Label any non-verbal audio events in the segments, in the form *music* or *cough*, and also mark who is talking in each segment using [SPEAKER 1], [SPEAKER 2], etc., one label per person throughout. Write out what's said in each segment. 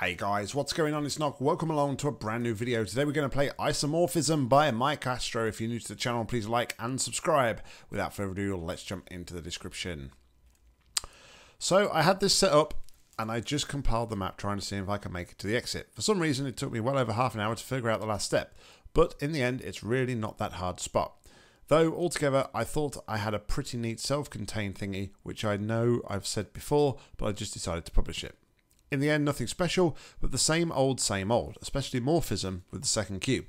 [SPEAKER 1] Hey guys, what's going on? It's Nock. Welcome along to a brand new video. Today we're going to play Isomorphism by Mikeastro. If you're new to the channel, please like and subscribe. Without further ado, let's jump into the description. So I had this set up and I just compiled the map trying to see if I can make it to the exit. For some reason, it took me well over half an hour to figure out the last step, but in the end, it's really not that hard spot. Though altogether, I thought I had a pretty neat self-contained thingy, which I know I've said before, but I just decided to publish it. In the end, nothing special, but the same old, same old, especially Morphism with the second cube.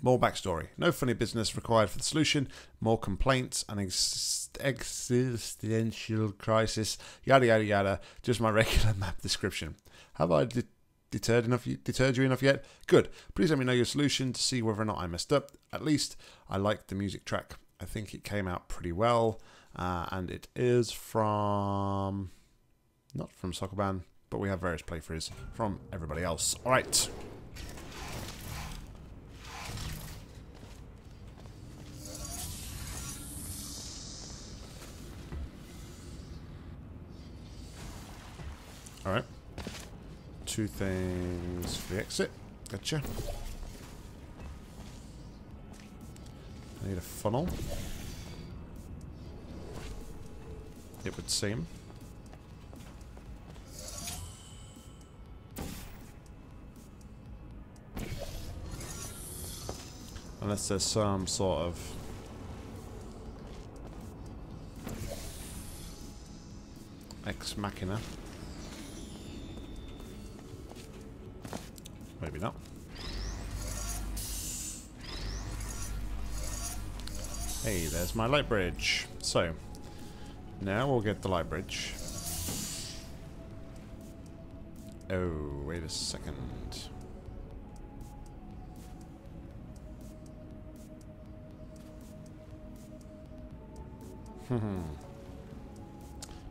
[SPEAKER 1] More backstory. No funny business required for the solution. More complaints and ex existential crisis. Yada yada yada. Just my *laughs* regular map description. Have I de deterred enough? Deterred you enough yet? Good. Please let me know your solution to see whether or not I messed up. At least I liked the music track. I think it came out pretty well, uh, and it is from not from Soccer Band but we have various playthroughs from everybody else. Alright. Alright. Two things for the exit. Gotcha. I need a funnel. It would seem. Unless there's some sort of... Ex Machina. Maybe not. Hey, there's my light bridge. So, now we'll get the light bridge. Oh, wait a second. Hmm.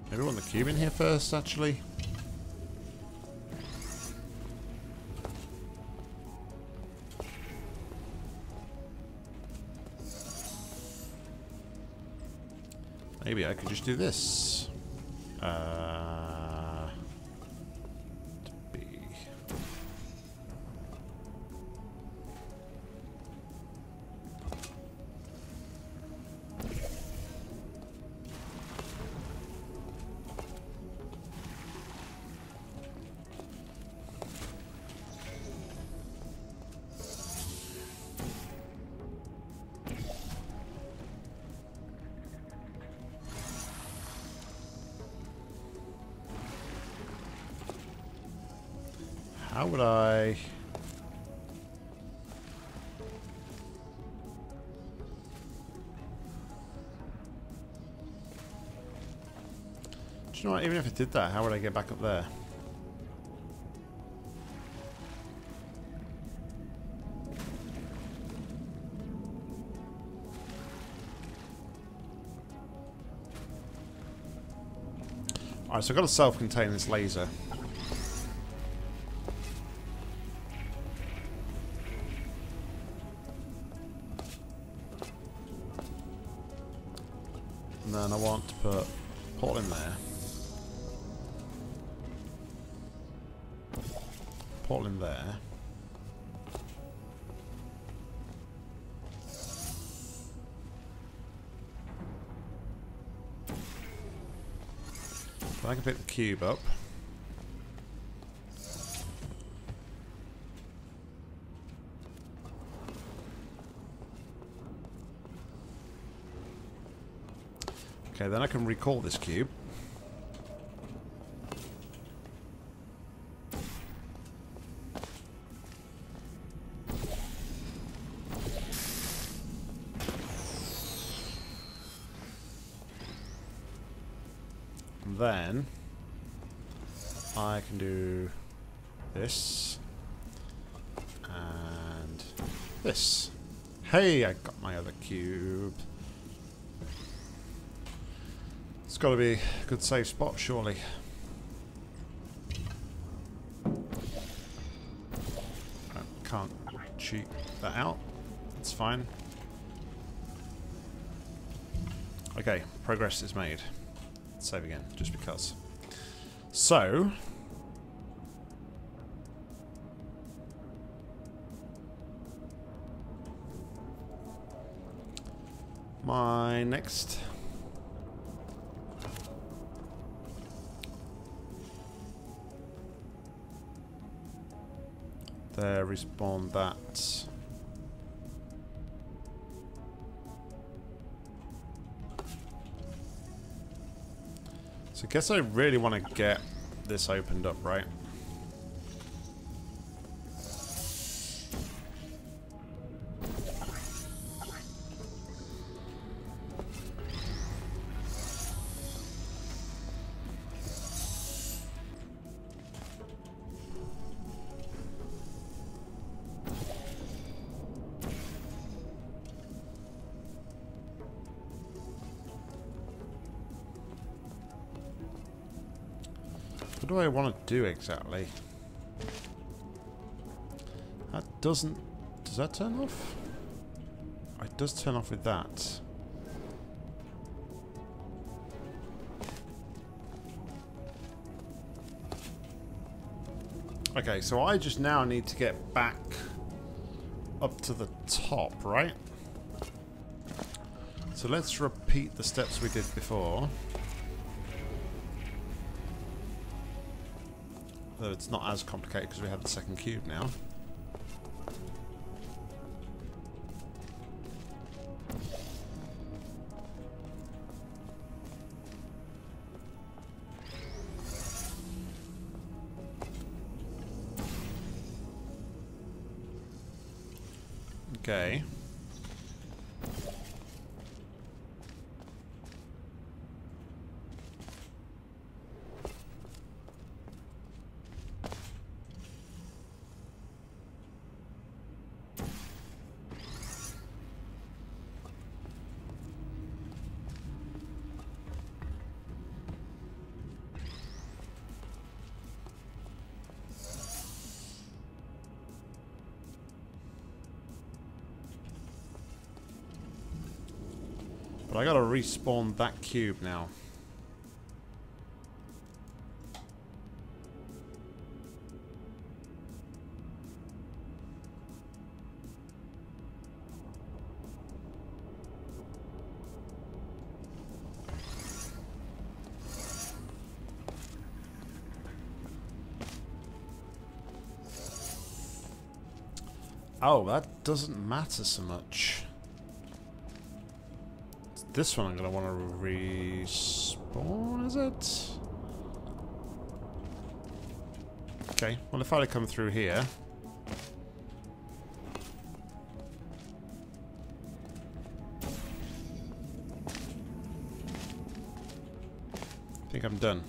[SPEAKER 1] Maybe want the cube in here first, actually. Maybe I could just do this. Uh... I did that, how would I get back up there? Alright, so I've got to self-contain this laser. And then I want to put Paul in there. Paul in there. I can pick the cube up. Okay, then I can recall this cube. got to be a good safe spot, surely. I can't cheat that out. It's fine. Okay, progress is made. Save again, just because. So... My next there respawn that. So I guess I really want to get this opened up right do exactly? That doesn't... Does that turn off? It does turn off with that. Okay, so I just now need to get back up to the top, right? So let's repeat the steps we did before. Though it's not as complicated because we have the second cube now. But I gotta respawn that cube now. Oh, that doesn't matter so much. This one I'm going to want to respawn, is it? Okay, well if have come through here... I think I'm done.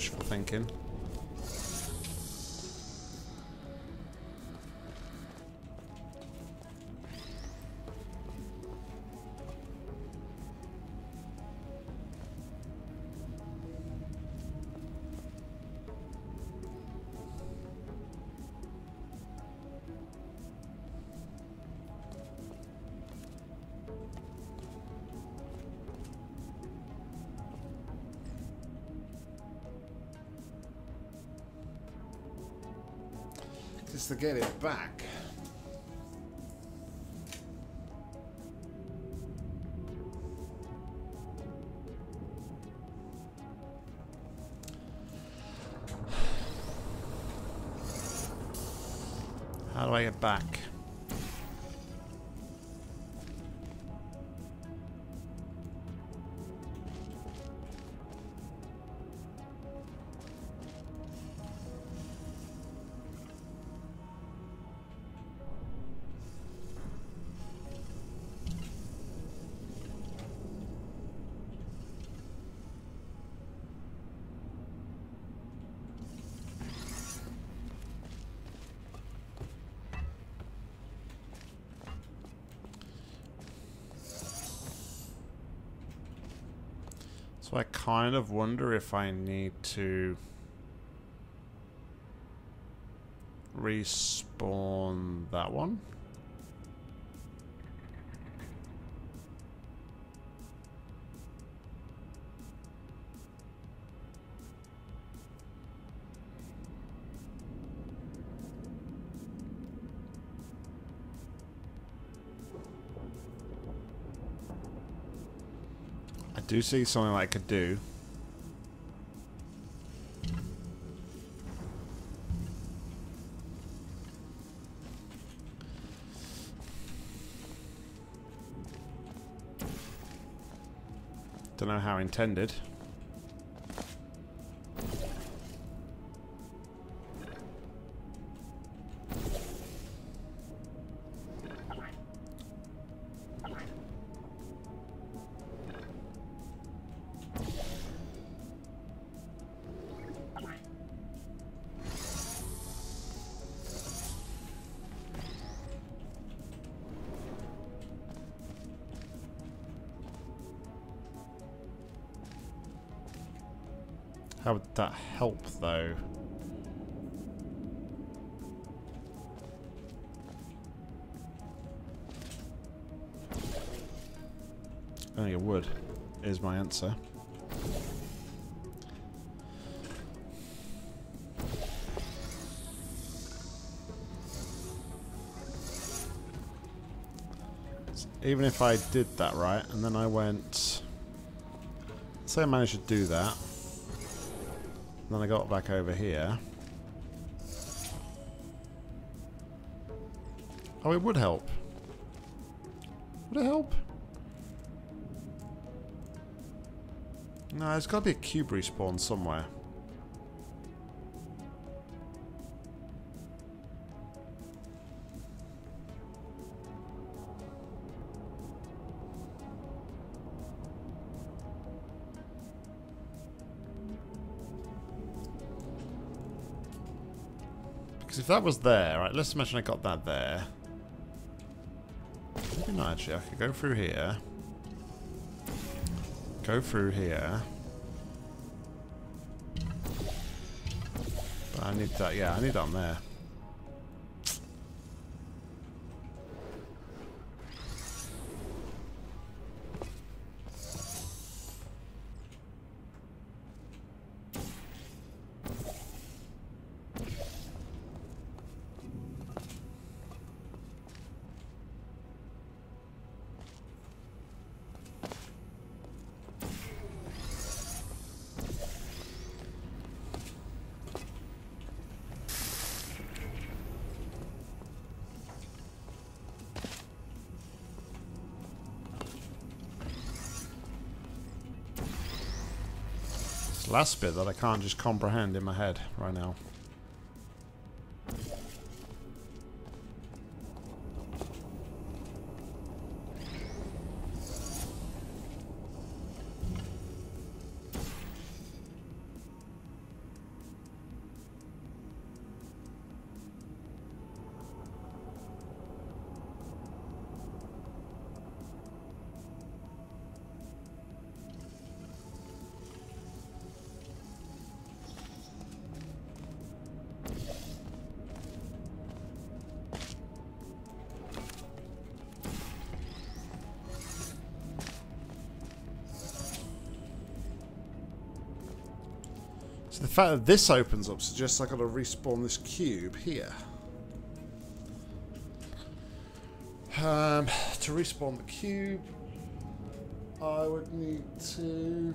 [SPEAKER 1] Wishful thinking. Just to get it back. Kind of wonder if I need to respawn that one. Do see something I could do. Don't know how intended. That help, though? Oh, I think it would, is my answer. even if I did that right, and then I went... Say I managed to do that. Then I got back over here. Oh, it would help. Would it help? No, there's got to be a cube respawn somewhere. That was there, right, let's imagine I got that there. Maybe not actually, I could go through here. Go through here. But I need that, yeah, I need that on there. Last bit that I can't just comprehend in my head right now. Fact that this opens up suggests i got to respawn this cube here. Um, to respawn the cube, I would need to...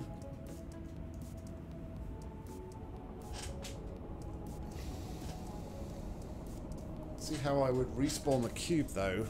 [SPEAKER 1] See how I would respawn the cube though.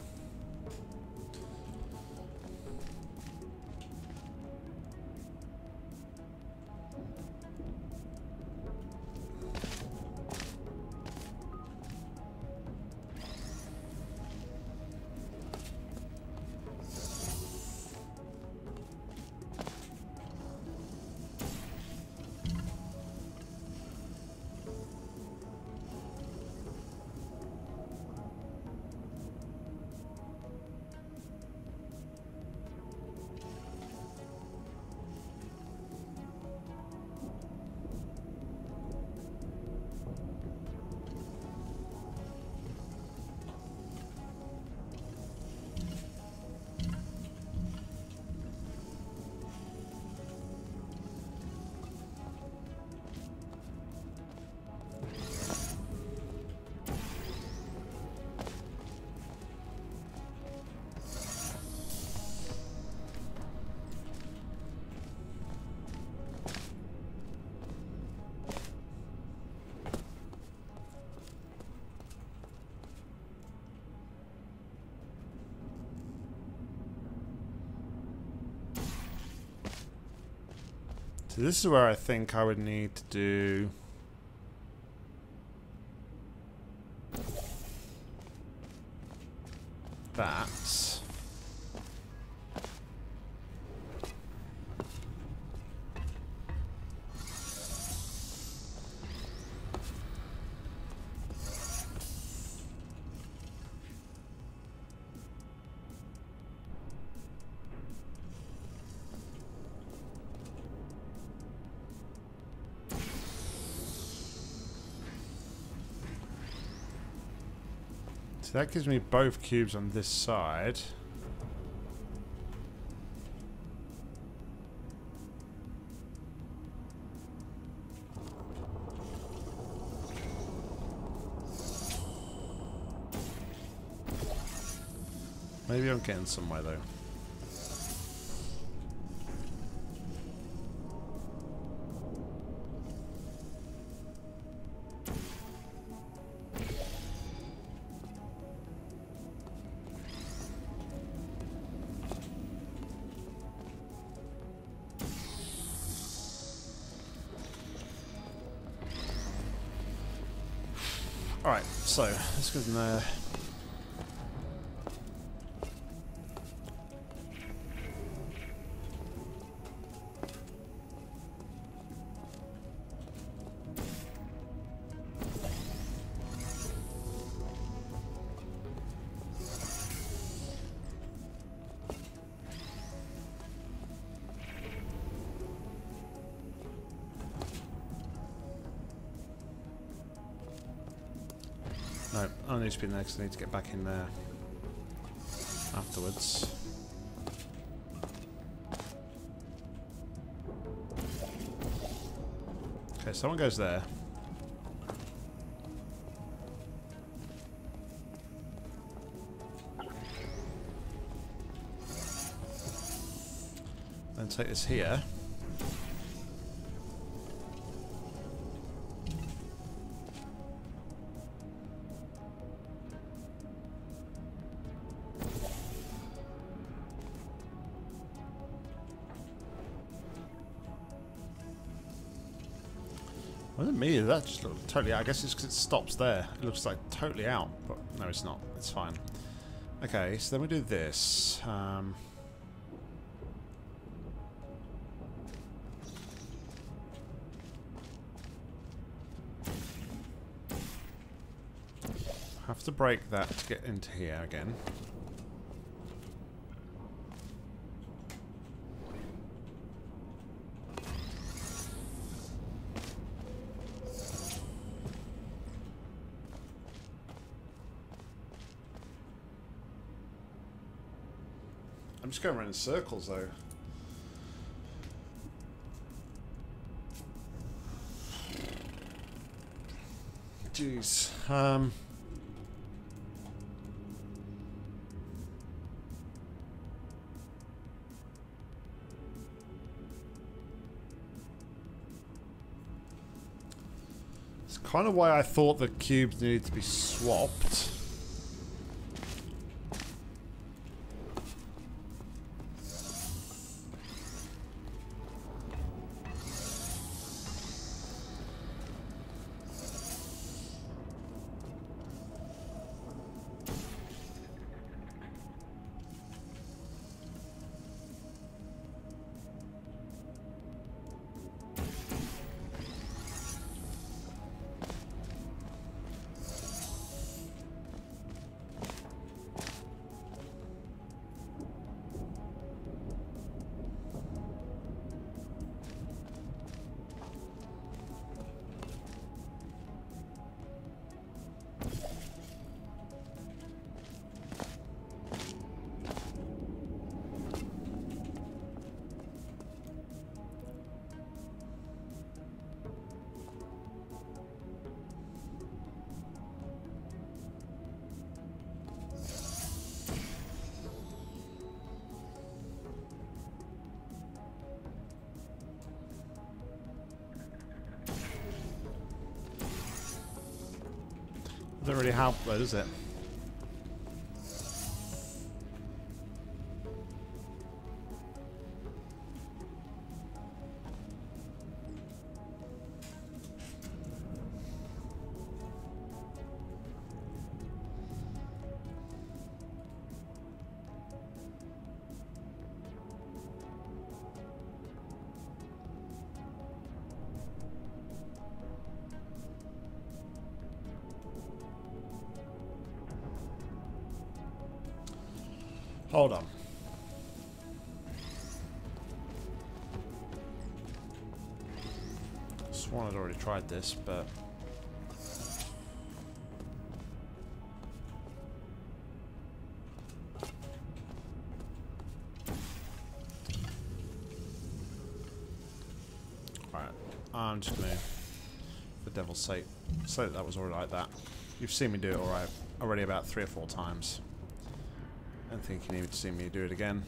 [SPEAKER 1] So this is where I think I would need to do... That gives me both cubes on this side. Maybe I'm getting somewhere though. Let's need to be next. I need to get back in there afterwards. Okay, someone goes there. Then take this here. That just totally I guess it's because it stops there. It looks like totally out, but no it's not. It's fine. Okay, so then we do this. Um, have to break that to get into here again. Going around in circles though. Jeez. Um. It's kind of why I thought the cubes needed to be swapped. Doesn't really help though, does it? Swan had already tried this, but... Alright, I'm just gonna, for devil's sake, say that that was already like that. You've seen me do it alright already about three or four times. I don't think you need to see me do it again.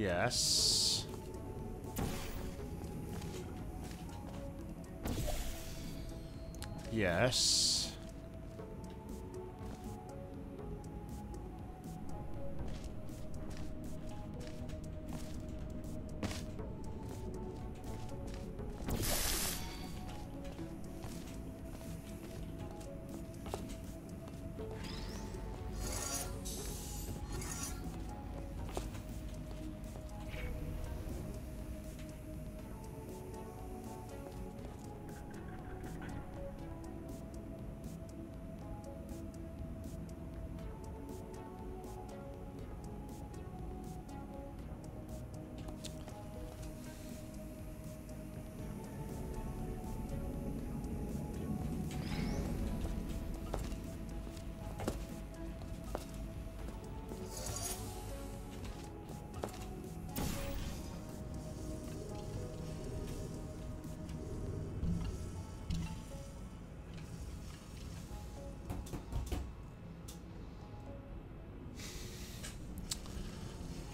[SPEAKER 1] Yes. Yes.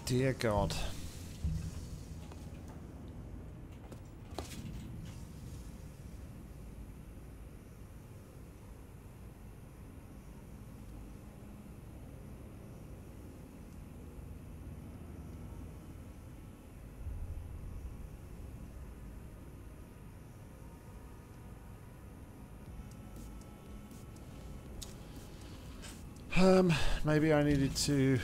[SPEAKER 1] Dear God. Um, maybe I needed to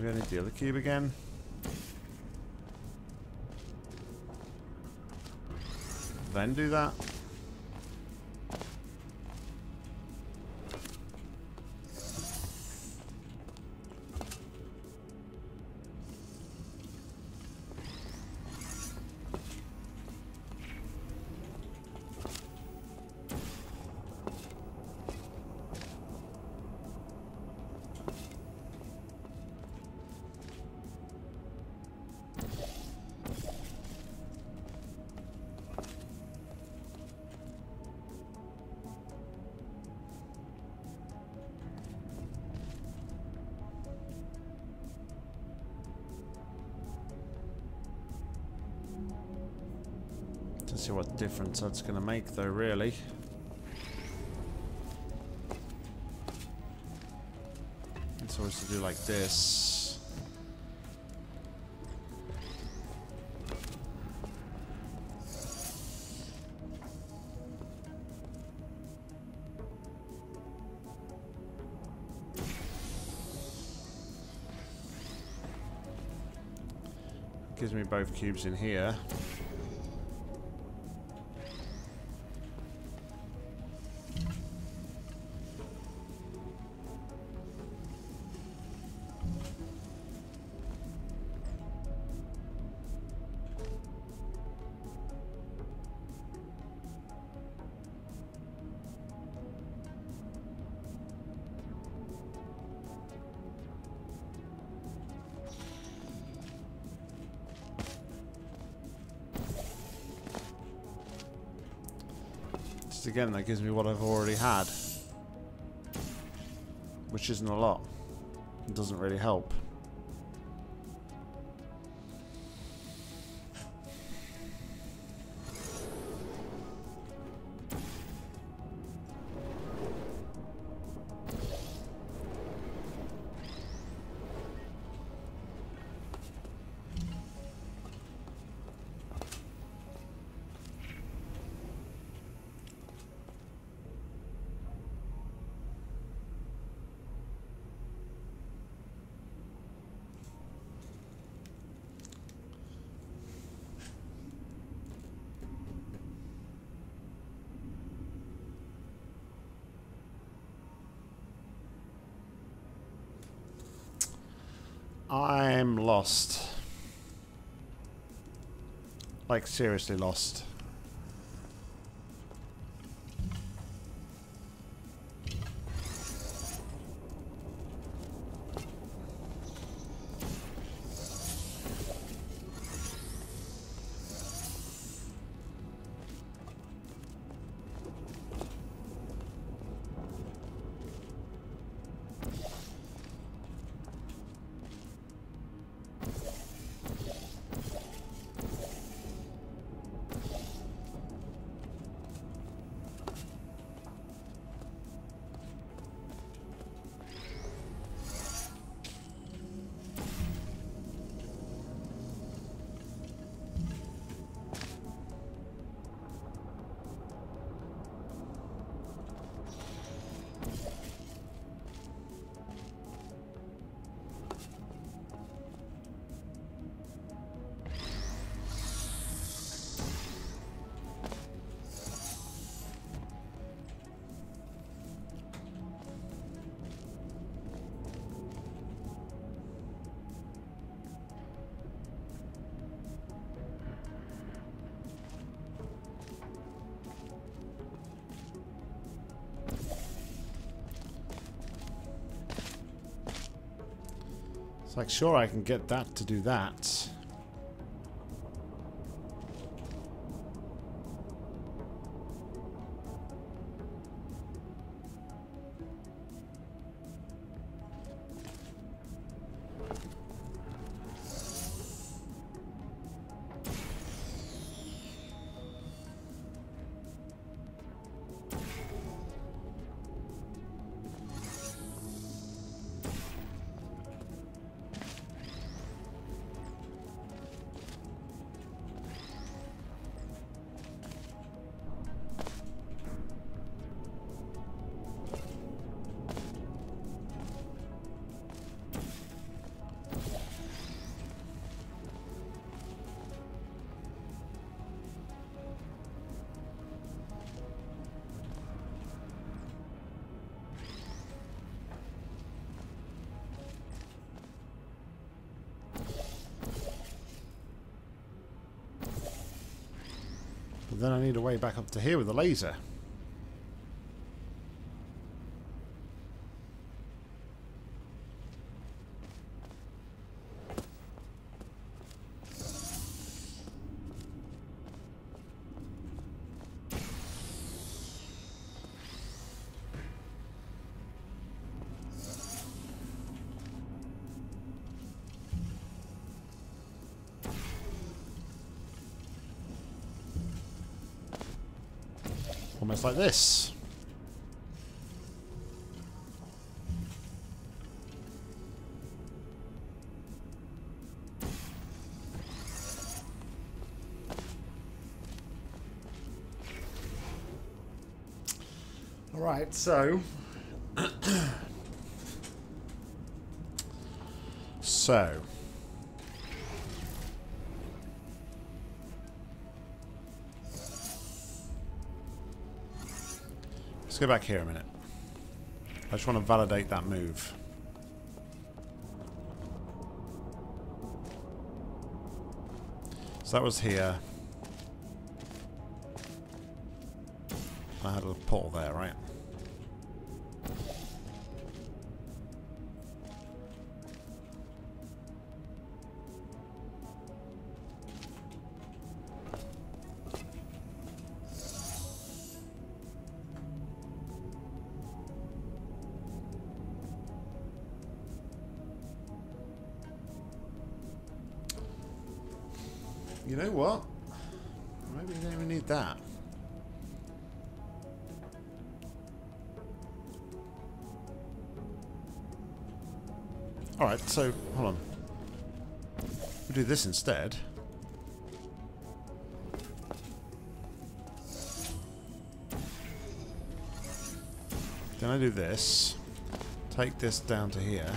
[SPEAKER 1] Maybe I need the other cube again. Then do that. difference that's going to make though, really. It's always to do like this. Gives me both cubes in here. Again, that gives me what I've already had. Which isn't a lot. It doesn't really help. Like, seriously lost. It's like, sure, I can get that to do that. Then I need a way back up to here with a laser. Almost like this. All right, so *clears throat* so go back here a minute. I just want to validate that move. So that was here. I had a portal there, right? You know what? Maybe you don't even need that. Alright, so, hold on. We'll do this instead. Then I do this. Take this down to here.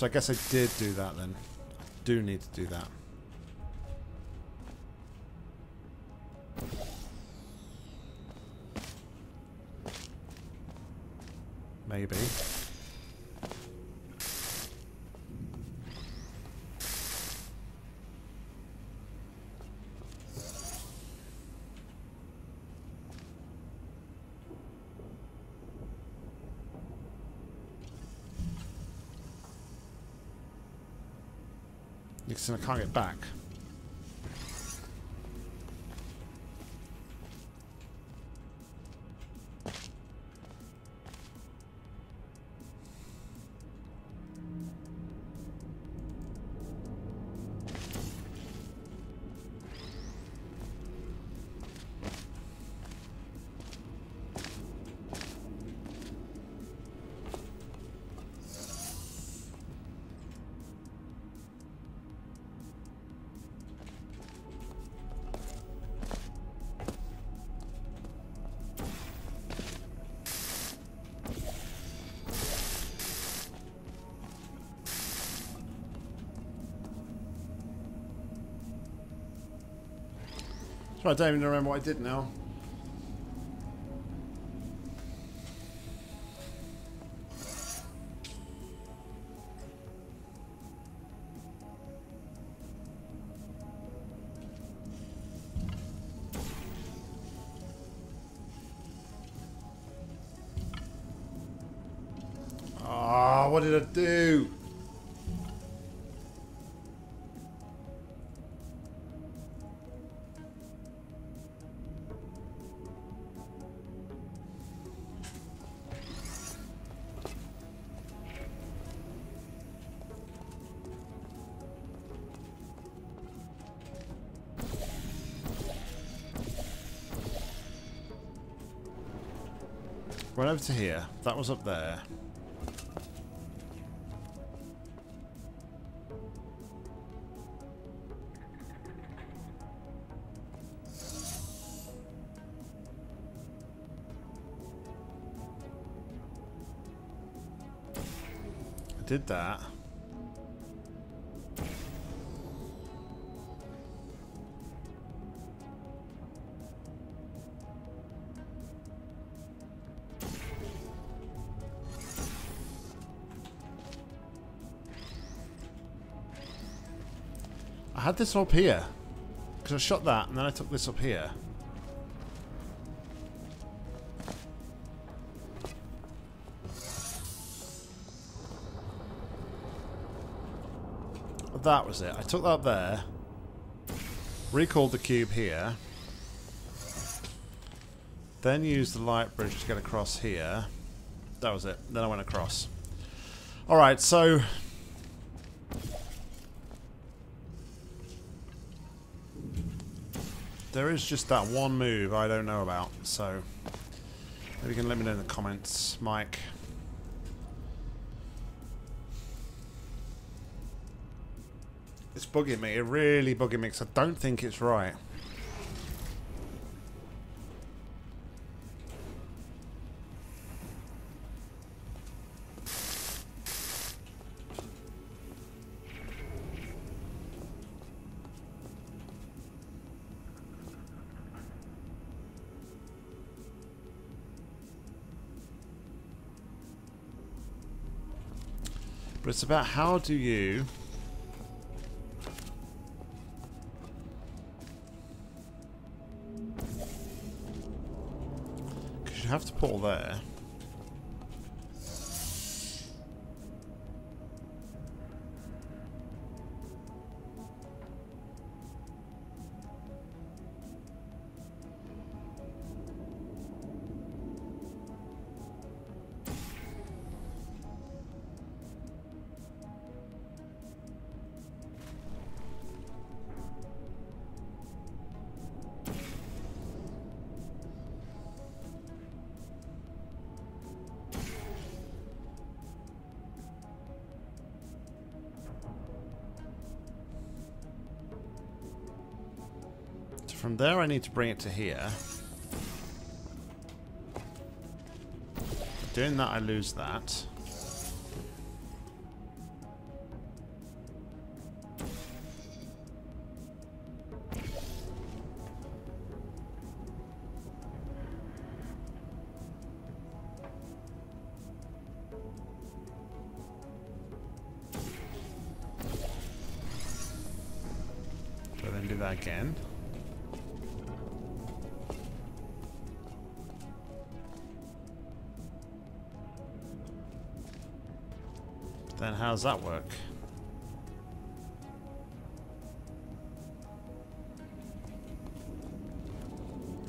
[SPEAKER 1] So I guess I did do that then. Do need to do that. Maybe. Because I can't get back. So I don't even remember what I did now. Over to here. That was up there. I did that. This up here. Because I shot that and then I took this up here. That was it. I took that there. Recalled the cube here. Then used the light bridge to get across here. That was it. Then I went across. Alright, so there is just that one move I don't know about, so maybe you can let me know in the comments, Mike. It's bugging me. It really bugging me because I don't think it's right. But it's about how do you because you have to pull there. There I need to bring it to here. Doing that I lose that. Does that work?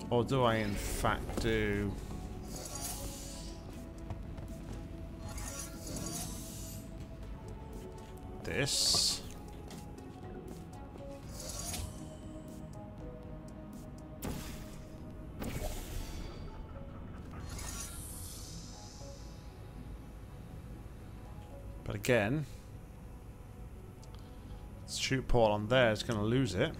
[SPEAKER 1] Or do I in fact do... This? But again, shoot portal on there is going to lose it.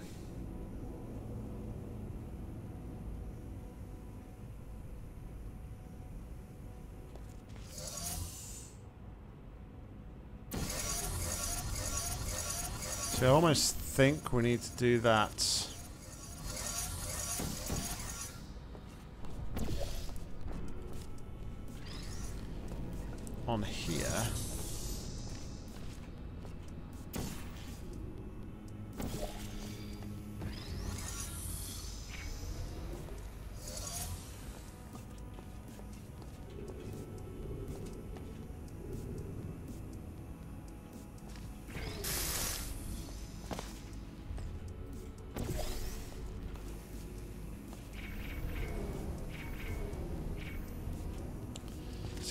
[SPEAKER 1] So I almost think we need to do that. on here.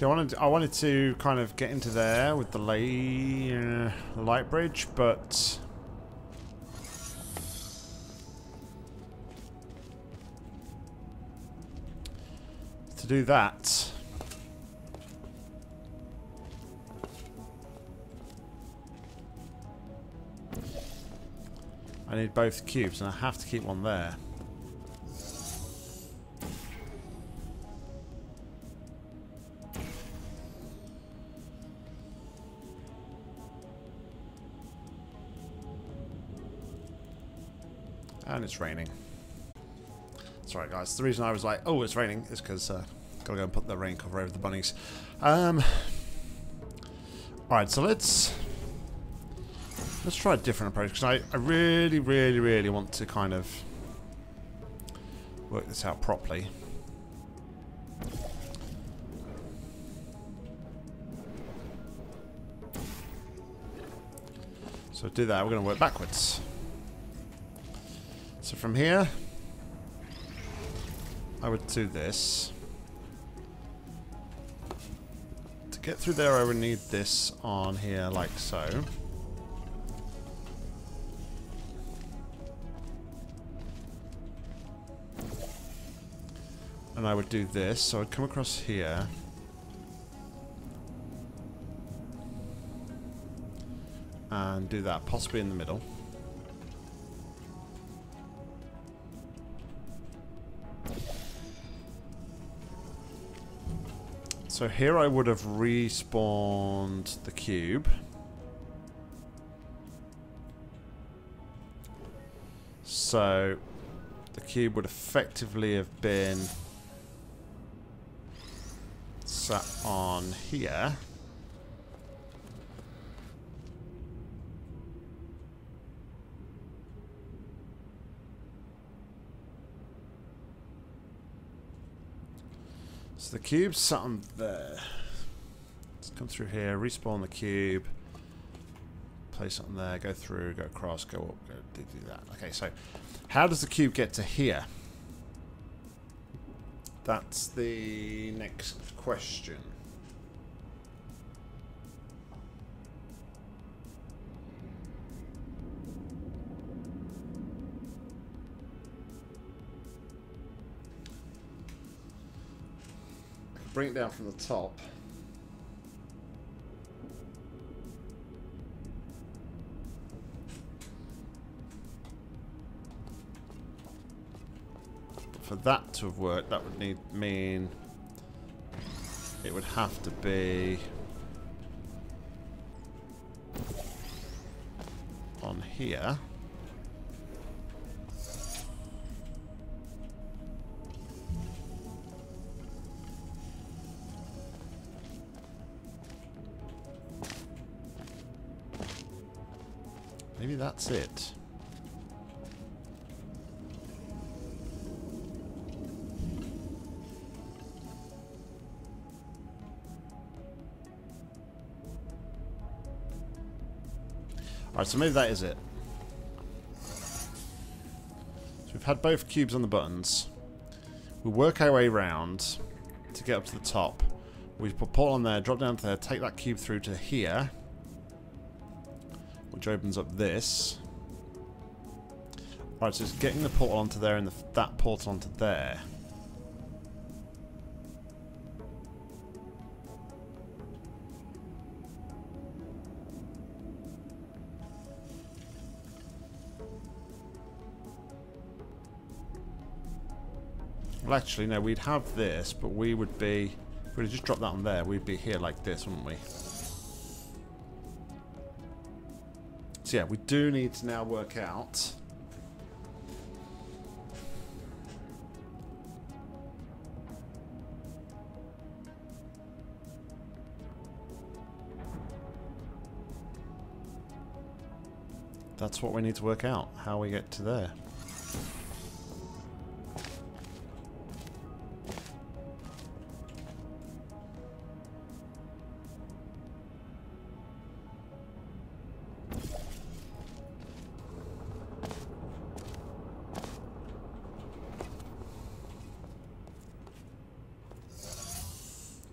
[SPEAKER 1] See, I wanted I wanted to kind of get into there with the uh, light bridge, but to do that, I need both cubes, and I have to keep one there. And it's raining. Sorry guys, the reason I was like, oh it's raining is because uh, gotta go and put the rain cover over the bunnies. Um, Alright, so let's let's try a different approach because I, I really, really, really want to kind of work this out properly. So do that, we're going to work backwards. So from here, I would do this. To get through there, I would need this on here like so. And I would do this. So I'd come across here. And do that, possibly in the middle. So here I would have respawned the cube. So the cube would effectively have been sat on here. The cube's something there. Let's come through here, respawn the cube, place something there, go through, go across, go up, go do, do that. Okay, so how does the cube get to here? That's the next question. Bring it down from the top. for that to have worked, that would need mean it would have to be on here. That's it. Alright, so maybe that is it. So we've had both cubes on the buttons. We work our way around to get up to the top. We put portal on there, drop down to there, take that cube through to here. Which opens up this. Alright, so it's getting the portal onto there and the, that portal onto there. Well, actually, no, we'd have this, but we would be... If we just drop that on there, we'd be here like this, wouldn't we? So yeah, we do need to now work out... That's what we need to work out, how we get to there.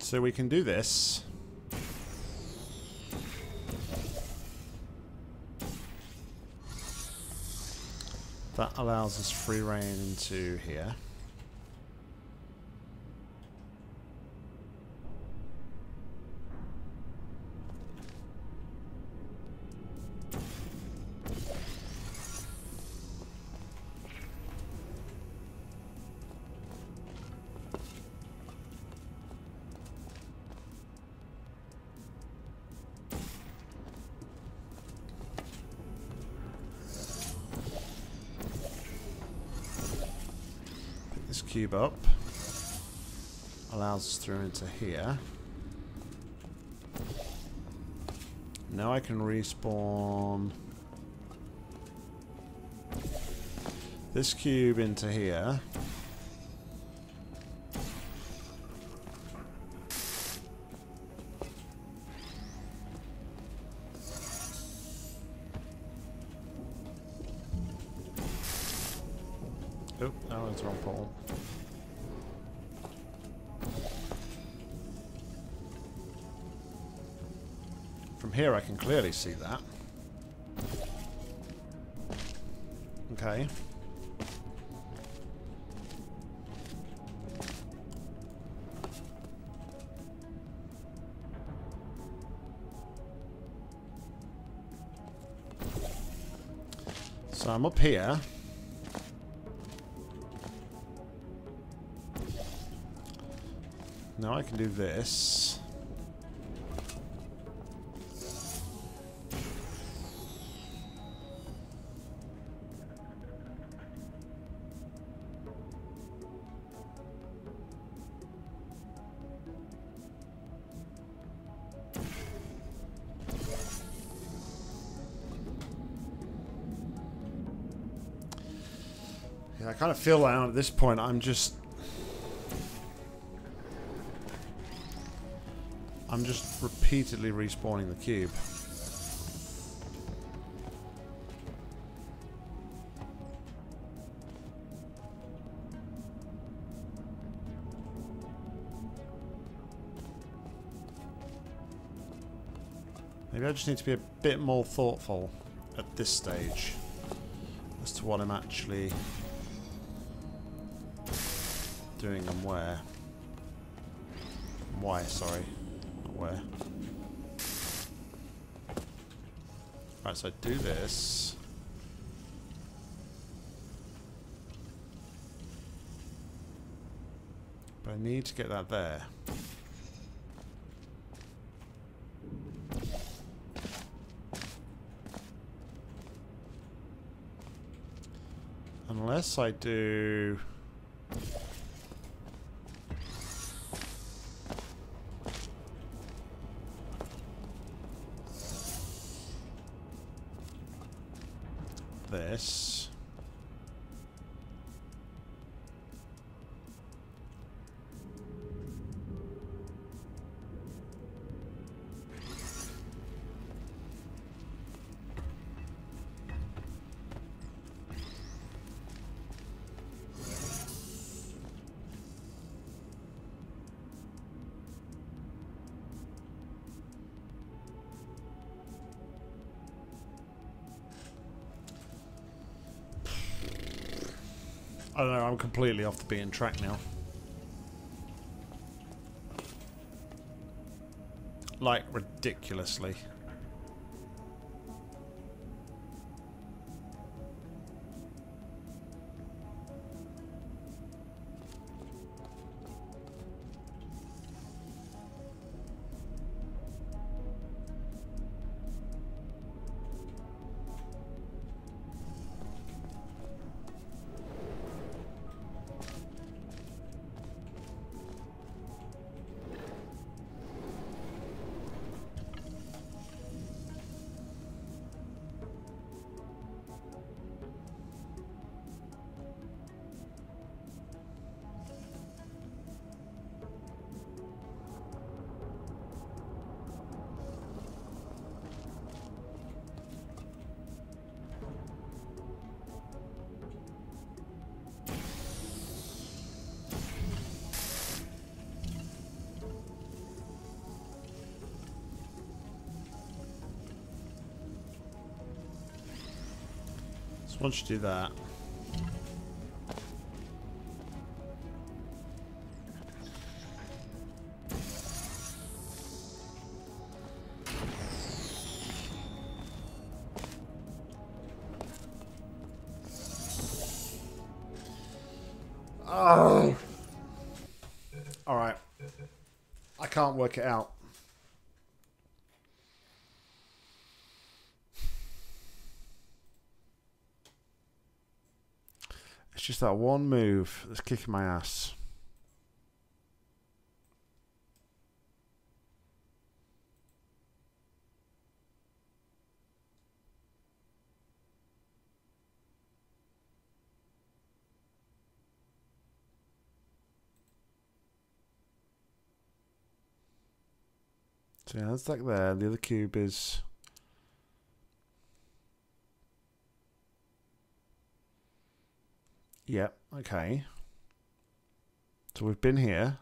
[SPEAKER 1] So we can do this. That allows us free reign into here. Into here. Now I can respawn this cube into here. Oh, that one's wrong pole. Here I can clearly see that. Okay. So I'm up here. Now I can do this. Feel like at this point I'm just I'm just repeatedly respawning the cube. Maybe I just need to be a bit more thoughtful at this stage as to what I'm actually doing and where. Why, sorry where. Right, so I do this. But I need to get that there. Unless I do... completely off the beaten track now. Like, ridiculously. Once you do that... Oh! Alright. I can't work it out. Just that one move that's kicking my ass. So yeah, that's like there. The other cube is Yep, okay. So we've been here.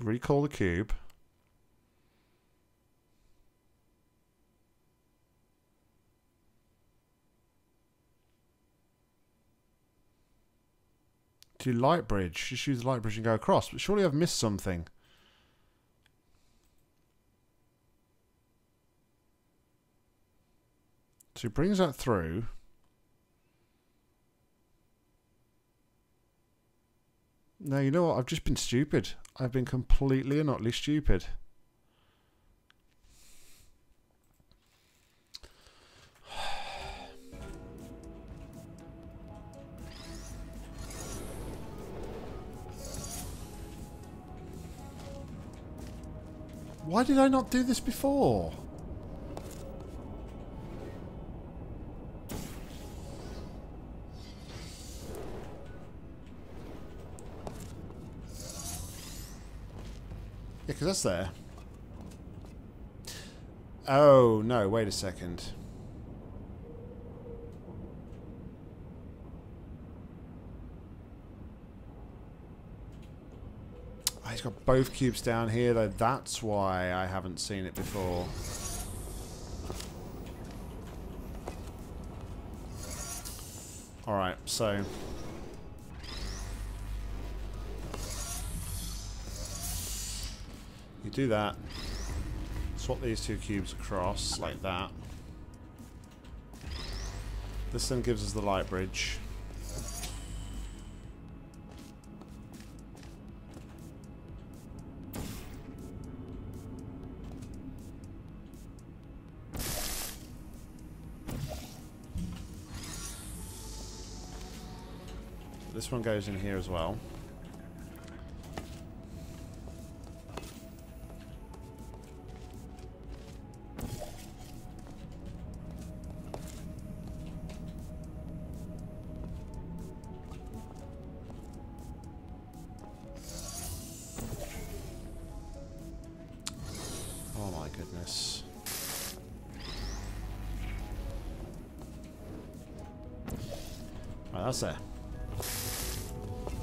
[SPEAKER 1] Recall the cube. Do light bridge. Just use the light bridge and go across. But surely I've missed something. He brings that through. Now, you know what? I've just been stupid. I've been completely and utterly stupid. Why did I not do this before? Because that's there. Oh, no, wait a second. Oh, he's got both cubes down here, though. That's why I haven't seen it before. Alright, so... do that. Swap these two cubes across, like that. This then gives us the light bridge. This one goes in here as well.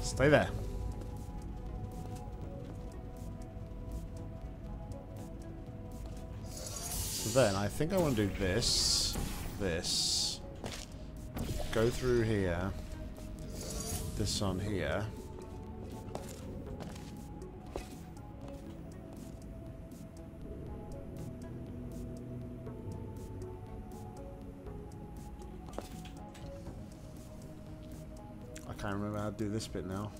[SPEAKER 1] Stay there. So then, I think I want to do this, this, go through here, this on here. Do this bit now.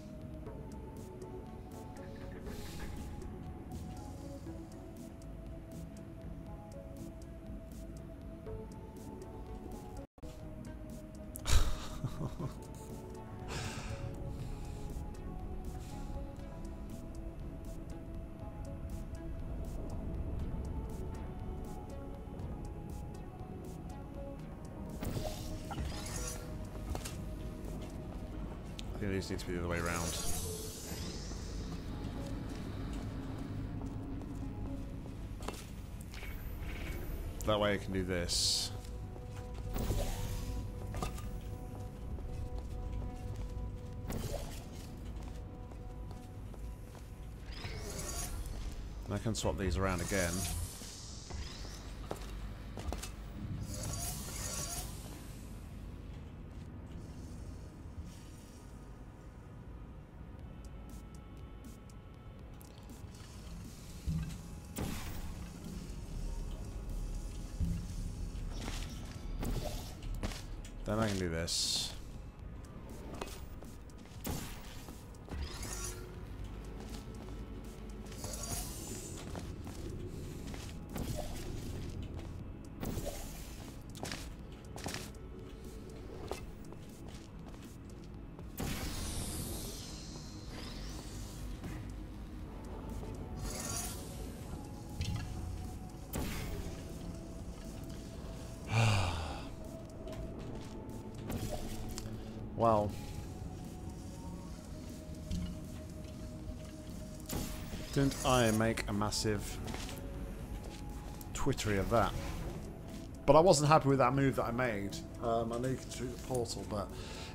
[SPEAKER 1] These need to be the other way around. That way I can do this. I can swap these around again. This. I make a massive twittery of that? But I wasn't happy with that move that I made. Um, I know you can shoot the portal, but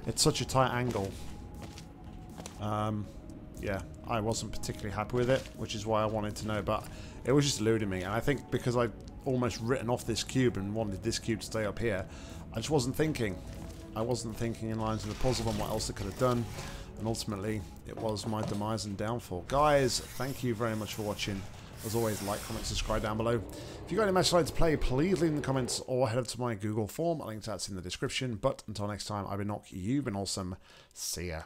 [SPEAKER 1] it's such a tight angle. Um, yeah, I wasn't particularly happy with it, which is why I wanted to know. But it was just eluding me, and I think because I've almost written off this cube and wanted this cube to stay up here, I just wasn't thinking. I wasn't thinking in lines with the puzzle and what else it could have done. And ultimately, it was my demise and downfall. Guys, thank you very much for watching. As always, like, comment, subscribe down below. If you got any match you'd like to play, please leave in the comments or head over to my Google form. A link to that's in the description. But until next time, I've been Nock, you've been awesome. See ya.